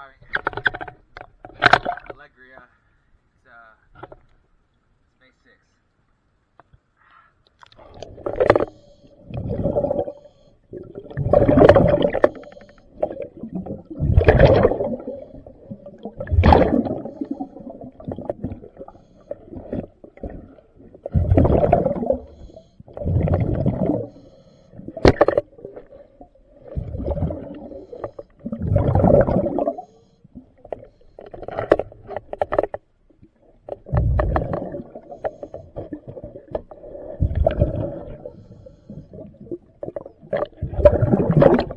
driving. Allegria. It's, uh, Nope.